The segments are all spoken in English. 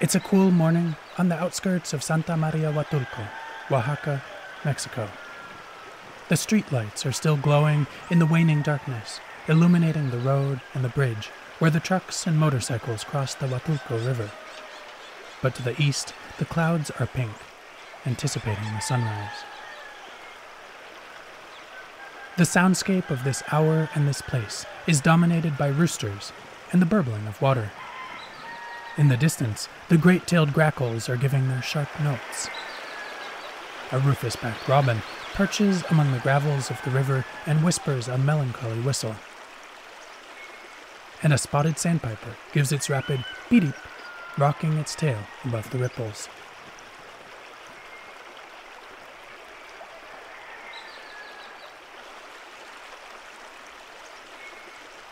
It's a cool morning on the outskirts of Santa Maria Huatulco, Oaxaca, Mexico. The streetlights are still glowing in the waning darkness, illuminating the road and the bridge where the trucks and motorcycles cross the Huatulco River. But to the east, the clouds are pink, anticipating the sunrise. The soundscape of this hour and this place is dominated by roosters and the burbling of water. In the distance, the great tailed grackles are giving their sharp notes. A rufous backed robin perches among the gravels of the river and whispers a melancholy whistle. And a spotted sandpiper gives its rapid beep, rocking its tail above the ripples.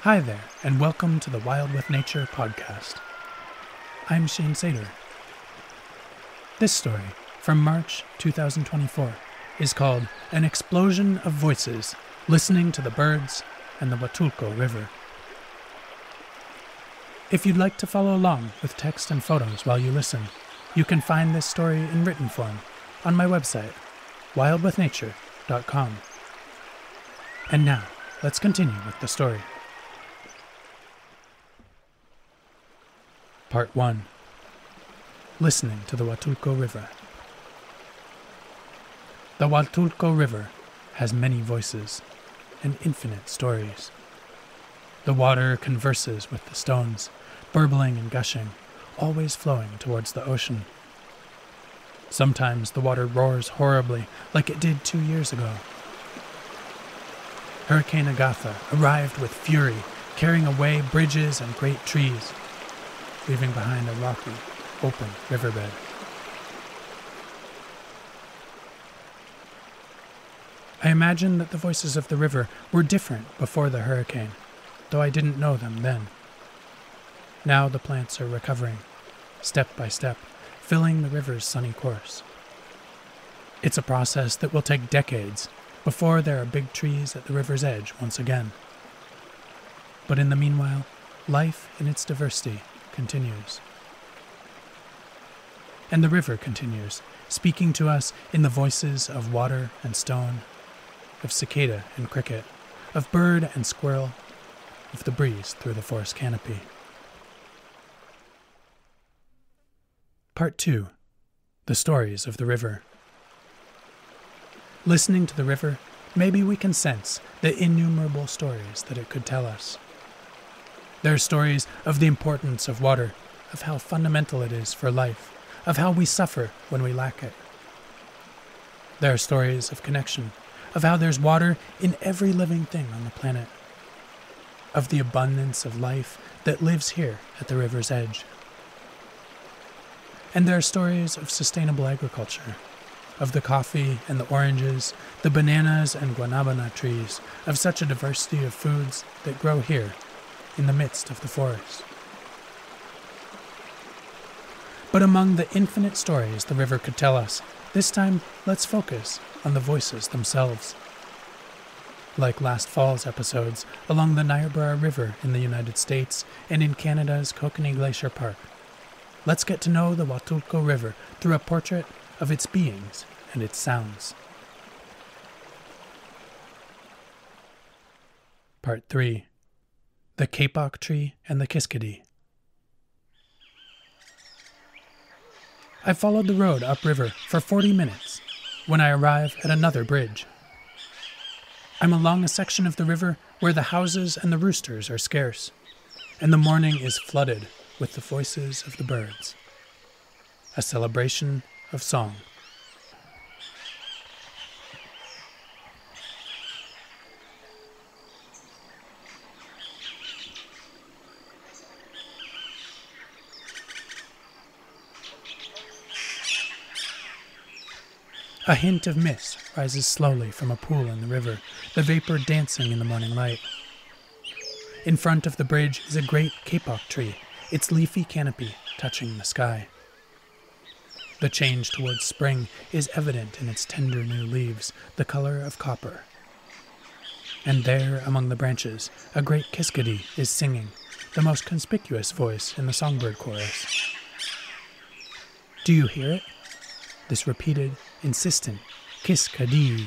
Hi there, and welcome to the Wild with Nature podcast. I'm Shane Sater. This story, from March 2024, is called An Explosion of Voices Listening to the Birds and the Huatulco River. If you'd like to follow along with text and photos while you listen, you can find this story in written form on my website, wildwithnature.com. And now, let's continue with the story. Part 1 Listening to the Huatulco River. The Huatulco River has many voices and infinite stories. The water converses with the stones, burbling and gushing, always flowing towards the ocean. Sometimes the water roars horribly, like it did two years ago. Hurricane Agatha arrived with fury, carrying away bridges and great trees leaving behind a rocky, open riverbed. I imagine that the voices of the river were different before the hurricane, though I didn't know them then. Now the plants are recovering, step by step, filling the river's sunny course. It's a process that will take decades before there are big trees at the river's edge once again. But in the meanwhile, life in its diversity continues. And the river continues, speaking to us in the voices of water and stone, of cicada and cricket, of bird and squirrel, of the breeze through the forest canopy. Part 2 The Stories of the River. Listening to the river, maybe we can sense the innumerable stories that it could tell us. There are stories of the importance of water, of how fundamental it is for life, of how we suffer when we lack it. There are stories of connection, of how there's water in every living thing on the planet, of the abundance of life that lives here at the river's edge. And there are stories of sustainable agriculture, of the coffee and the oranges, the bananas and guanabana trees, of such a diversity of foods that grow here in the midst of the forest. But among the infinite stories the river could tell us, this time let's focus on the voices themselves. Like last fall's episodes along the Niobrara River in the United States and in Canada's Kokanee Glacier Park, let's get to know the Huatulco River through a portrait of its beings and its sounds. Part 3 the kapok tree, and the kiskadee. I followed the road upriver for 40 minutes when I arrive at another bridge. I'm along a section of the river where the houses and the roosters are scarce, and the morning is flooded with the voices of the birds. A celebration of song. A hint of mist rises slowly from a pool in the river, the vapor dancing in the morning light. In front of the bridge is a great kapok tree, its leafy canopy touching the sky. The change towards spring is evident in its tender new leaves, the color of copper. And there, among the branches, a great kiskadee is singing, the most conspicuous voice in the songbird chorus. Do you hear it? This repeated, insistent kiskadee.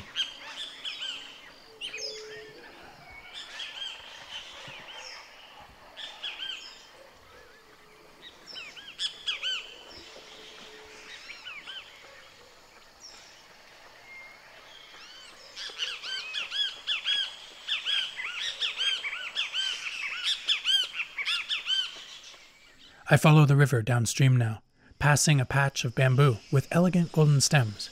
I follow the river downstream now, passing a patch of bamboo with elegant golden stems.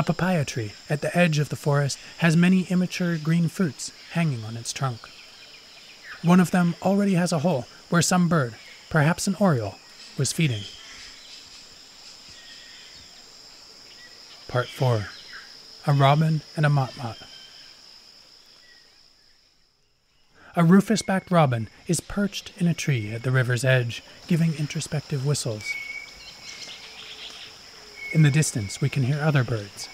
A papaya tree at the edge of the forest has many immature green fruits hanging on its trunk. One of them already has a hole where some bird, perhaps an oriole, was feeding. Part 4 A Robin and a Motmot. A rufous backed robin is perched in a tree at the river's edge, giving introspective whistles. In the distance, we can hear other birds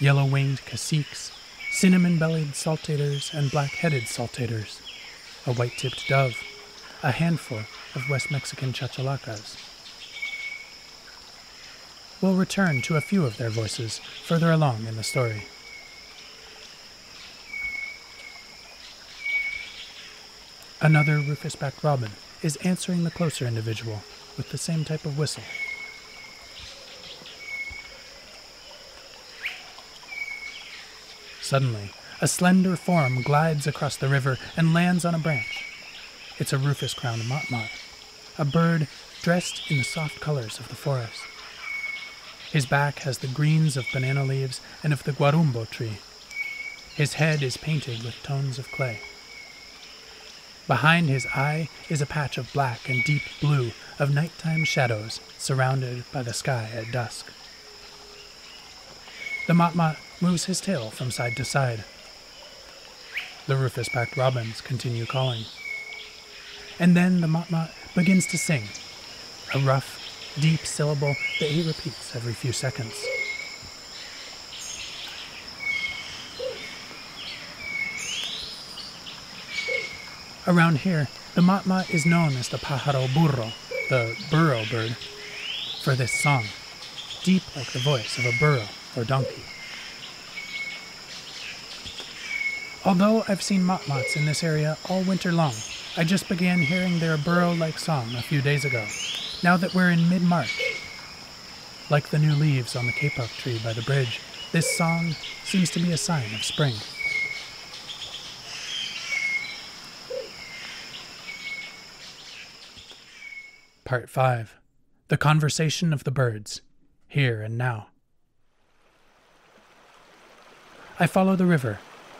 yellow winged caciques, cinnamon bellied saltators, and black headed saltators, a white tipped dove, a handful of West Mexican chachalacas. We'll return to a few of their voices further along in the story. Another rufous backed robin is answering the closer individual with the same type of whistle. Suddenly, a slender form glides across the river and lands on a branch. It's a rufous crowned motmot, a bird dressed in the soft colors of the forest. His back has the greens of banana leaves and of the guarumbo tree. His head is painted with tones of clay. Behind his eye is a patch of black and deep blue of nighttime shadows surrounded by the sky at dusk. The motmot moves his tail from side to side. The rufous backed robins continue calling. And then the motmot begins to sing, a rough, deep syllable that he repeats every few seconds. Around here, the motmot is known as the pájaro burro, the burro bird, for this song, deep like the voice of a burro or donkey. Although I've seen motmots in this area all winter long, I just began hearing their burro like song a few days ago, now that we're in mid March. Like the new leaves on the kapok tree by the bridge, this song seems to be a sign of spring. Part 5 The Conversation of the Birds, Here and Now. I follow the river,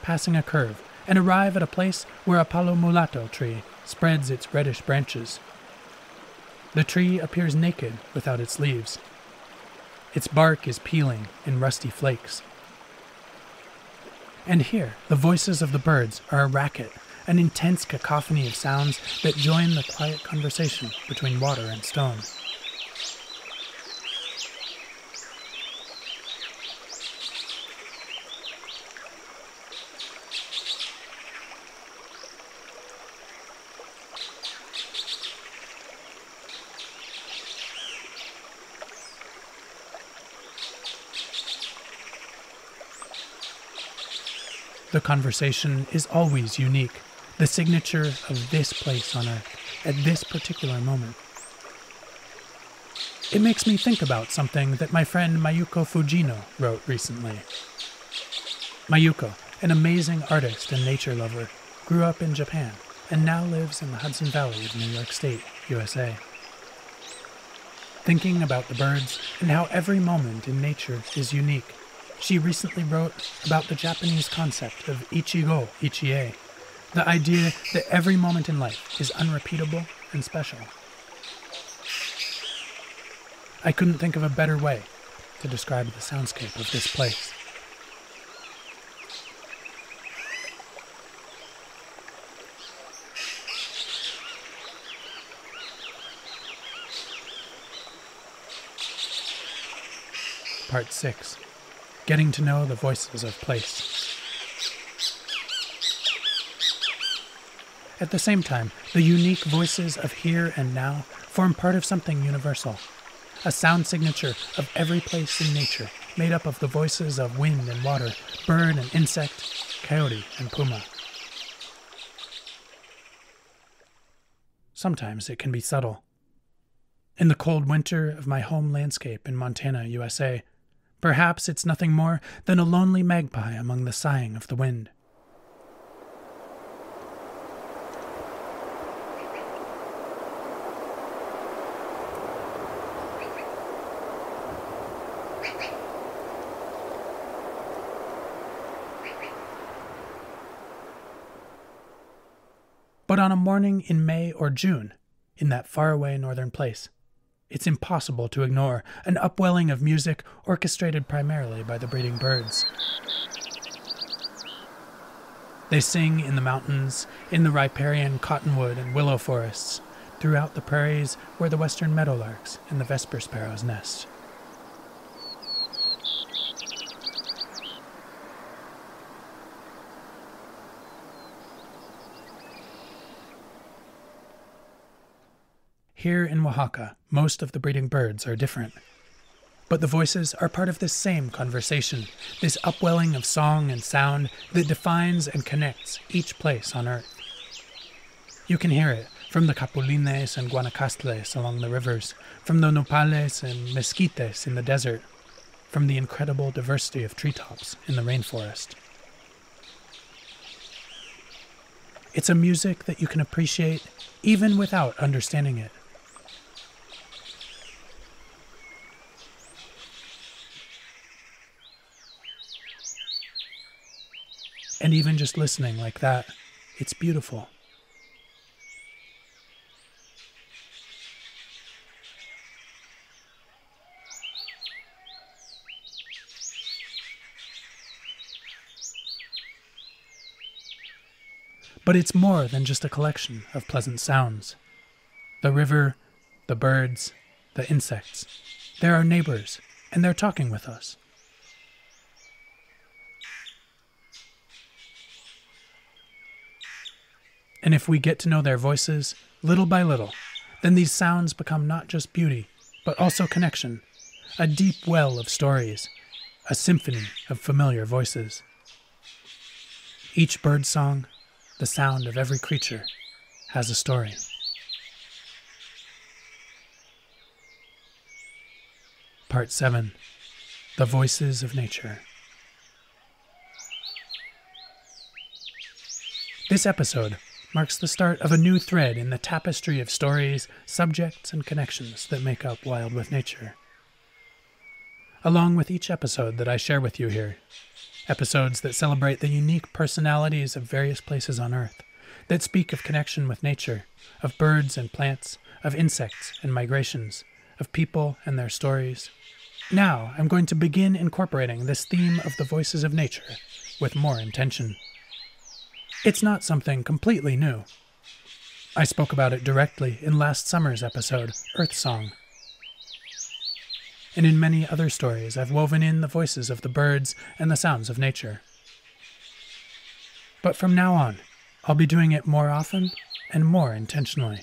passing a curve, and arrive at a place where a palo mulato tree spreads its reddish branches. The tree appears naked without its leaves. Its bark is peeling in rusty flakes. And here, the voices of the birds are a racket an intense cacophony of sounds that join the quiet conversation between water and stone. The conversation is always unique the signature of this place on Earth at this particular moment. It makes me think about something that my friend Mayuko Fujino wrote recently. Mayuko, an amazing artist and nature lover, grew up in Japan and now lives in the Hudson Valley of New York State, USA. Thinking about the birds and how every moment in nature is unique, she recently wrote about the Japanese concept of ichigo ichie, the idea that every moment in life is unrepeatable and special. I couldn't think of a better way to describe the soundscape of this place. Part 6 Getting to know the voices of place. At the same time, the unique voices of here and now form part of something universal, a sound signature of every place in nature, made up of the voices of wind and water, bird and insect, coyote and puma. Sometimes it can be subtle. In the cold winter of my home landscape in Montana, USA, perhaps it's nothing more than a lonely magpie among the sighing of the wind. But on a morning in May or June, in that faraway northern place, it's impossible to ignore an upwelling of music orchestrated primarily by the breeding birds. They sing in the mountains, in the riparian cottonwood and willow forests, throughout the prairies where the western meadowlarks and the vesper sparrows nest. Here in Oaxaca, most of the breeding birds are different. But the voices are part of this same conversation, this upwelling of song and sound that defines and connects each place on earth. You can hear it from the capulines and guanacastes along the rivers, from the nopales and mesquites in the desert, from the incredible diversity of treetops in the rainforest. It's a music that you can appreciate even without understanding it. And even just listening like that, it's beautiful. But it's more than just a collection of pleasant sounds. The river, the birds, the insects, they're our neighbors, and they're talking with us. And if we get to know their voices, little by little, then these sounds become not just beauty, but also connection, a deep well of stories, a symphony of familiar voices. Each bird song, the sound of every creature, has a story. Part 7 The Voices of Nature. This episode marks the start of a new thread in the tapestry of stories, subjects, and connections that make up Wild with Nature. Along with each episode that I share with you here, episodes that celebrate the unique personalities of various places on Earth, that speak of connection with nature, of birds and plants, of insects and migrations, of people and their stories. Now I'm going to begin incorporating this theme of the voices of nature with more intention. It's not something completely new. I spoke about it directly in last summer's episode, Earth Song. And in many other stories, I've woven in the voices of the birds and the sounds of nature. But from now on, I'll be doing it more often and more intentionally.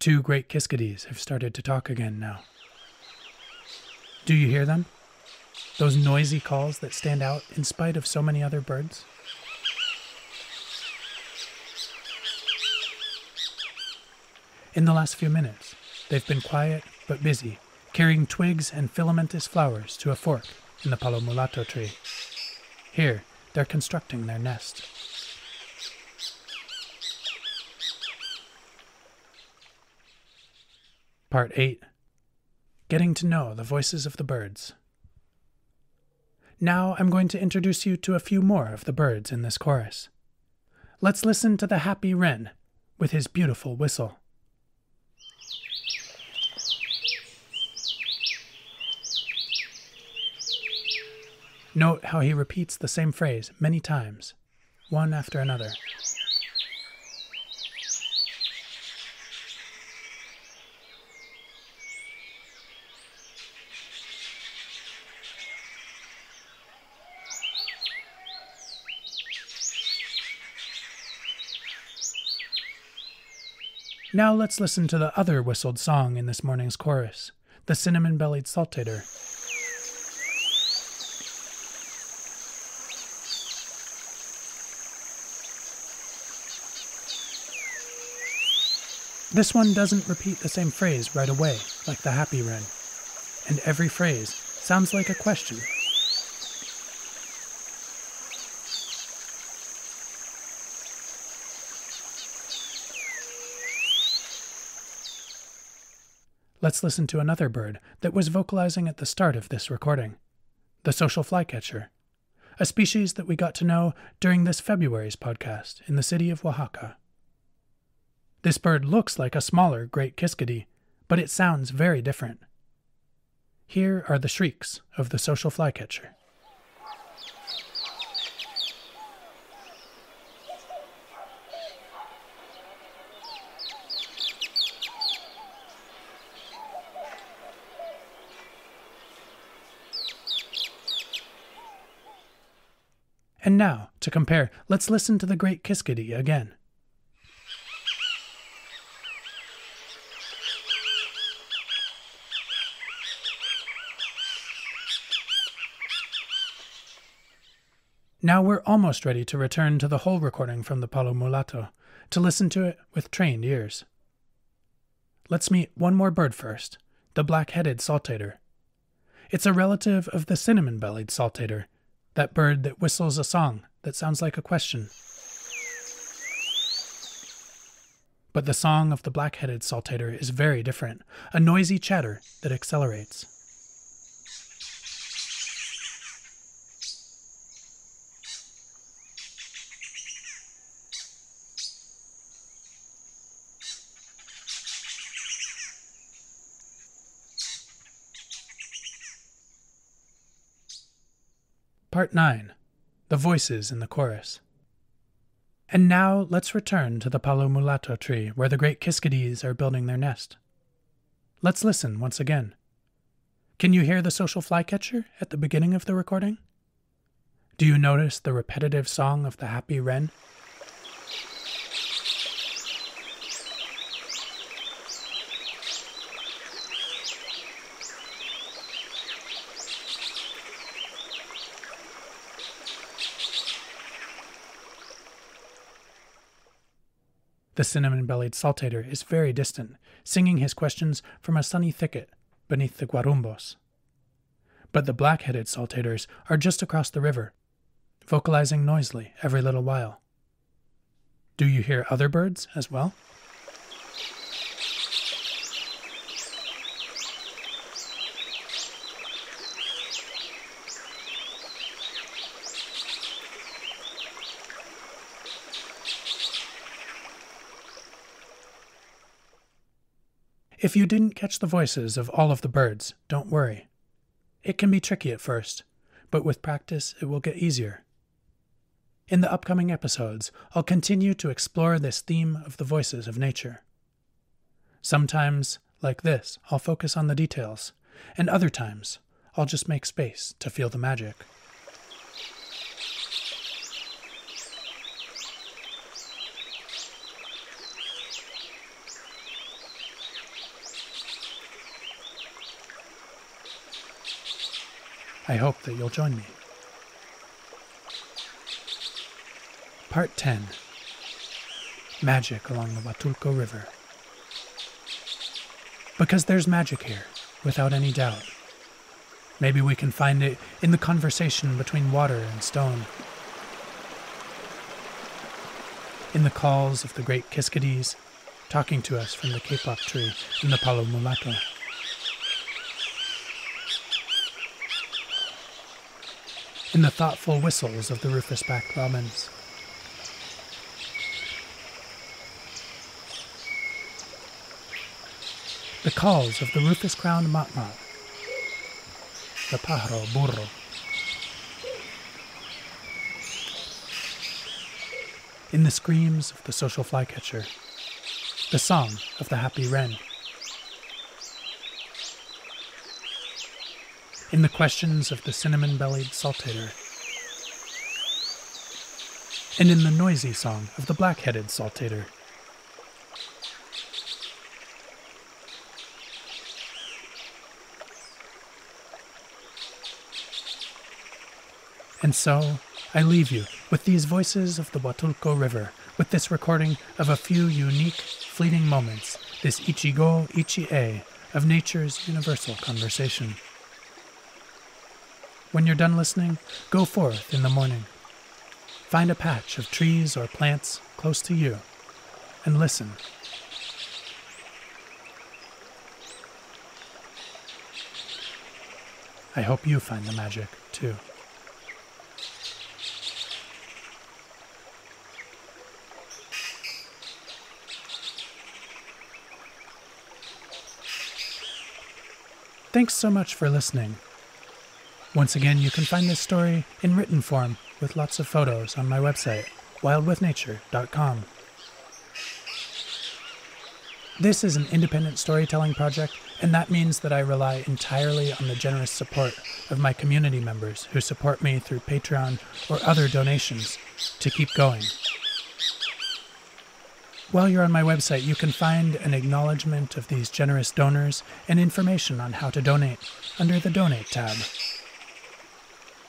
Two great kiskadees have started to talk again now. Do you hear them? Those noisy calls that stand out in spite of so many other birds. In the last few minutes, they've been quiet but busy, carrying twigs and filamentous flowers to a fork in the palo mulato tree. Here, they're constructing their nest. Part 8 Getting to know the voices of the birds. Now I'm going to introduce you to a few more of the birds in this chorus. Let's listen to the happy wren with his beautiful whistle. Note how he repeats the same phrase many times, one after another. Now let's listen to the other whistled song in this morning's chorus the cinnamon bellied saltator. This one doesn't repeat the same phrase right away, like the happy wren, and every phrase sounds like a question. Let's listen to another bird that was vocalizing at the start of this recording the social flycatcher, a species that we got to know during this February's podcast in the city of Oaxaca. This bird looks like a smaller great kiskadee, but it sounds very different. Here are the shrieks of the social flycatcher. And now, to compare, let's listen to the great Kiskadee again. Now we're almost ready to return to the whole recording from the Palo Mulato, to listen to it with trained ears. Let's meet one more bird first the black headed saltator. It's a relative of the cinnamon bellied saltator, that bird that whistles a song that sounds like a question. But the song of the black headed saltator is very different, a noisy chatter that accelerates. Part 9 The Voices in the Chorus. And now let's return to the Palo Mulato tree where the great Kiskadees are building their nest. Let's listen once again. Can you hear the social flycatcher at the beginning of the recording? Do you notice the repetitive song of the happy wren? The cinnamon bellied saltator is very distant, singing his questions from a sunny thicket beneath the guarumbos. But the black headed saltators are just across the river, vocalizing noisily every little while. Do you hear other birds as well? If you didn't catch the voices of all of the birds, don't worry. It can be tricky at first, but with practice it will get easier. In the upcoming episodes, I'll continue to explore this theme of the voices of nature. Sometimes, like this, I'll focus on the details, and other times, I'll just make space to feel the magic. I hope that you'll join me. Part 10 Magic along the Huatulco River. Because there's magic here, without any doubt. Maybe we can find it in the conversation between water and stone, in the calls of the great Kiskadees talking to us from the kapok tree in the Palo in the thoughtful whistles of the rufous-backed robins. The calls of the rufous-crowned motmot, the pájaro burro. In the screams of the social flycatcher, the song of the happy wren. in the questions of the cinnamon bellied saltator, and in the noisy song of the black headed saltator. And so, I leave you with these voices of the Huatulco River, with this recording of a few unique, fleeting moments, this Ichigo Ichie of nature's universal conversation. When you're done listening, go forth in the morning. Find a patch of trees or plants close to you and listen. I hope you find the magic too. Thanks so much for listening. Once again, you can find this story in written form with lots of photos on my website, wildwithnature.com. This is an independent storytelling project, and that means that I rely entirely on the generous support of my community members who support me through Patreon or other donations to keep going. While you're on my website, you can find an acknowledgement of these generous donors and information on how to donate under the Donate tab.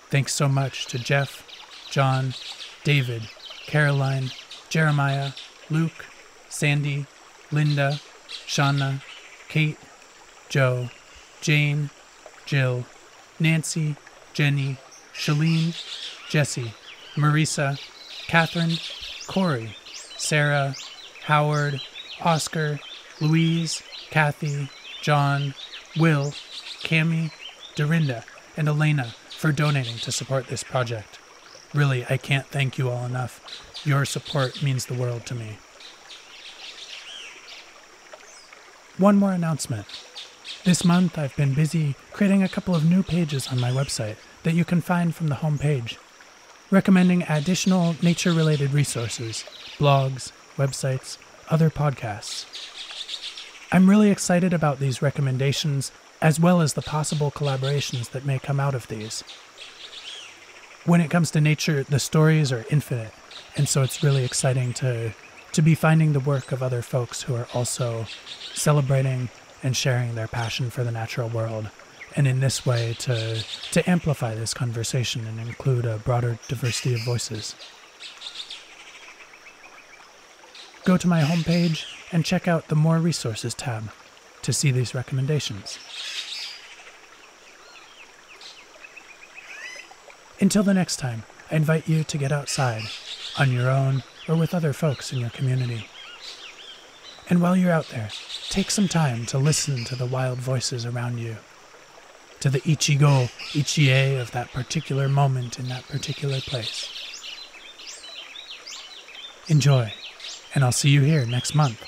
Thanks so much to Jeff, John, David, Caroline, Jeremiah, Luke, Sandy, Linda, Shauna, Kate, Joe, Jane, Jill, Nancy, Jenny, Shalene, Jesse, Marisa, Catherine, Corey, Sarah, Howard, Oscar, Louise, Kathy, John, Will, Cami, Dorinda, and Elena for donating to support this project. Really, I can't thank you all enough. Your support means the world to me. One more announcement. This month, I've been busy creating a couple of new pages on my website that you can find from the home page, recommending additional nature related resources, blogs, websites, other podcasts. I'm really excited about these recommendations, as well as the possible collaborations that may come out of these. When it comes to nature, the stories are infinite, and so it's really exciting to, to be finding the work of other folks who are also celebrating and sharing their passion for the natural world, and in this way to, to amplify this conversation and include a broader diversity of voices. Go to my homepage and check out the More Resources tab to see these recommendations. Until the next time, I invite you to get outside, on your own or with other folks in your community. And while you're out there, take some time to listen to the wild voices around you, to the ichigo, ichie of that particular moment in that particular place. Enjoy and I'll see you here next month.